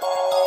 Oh.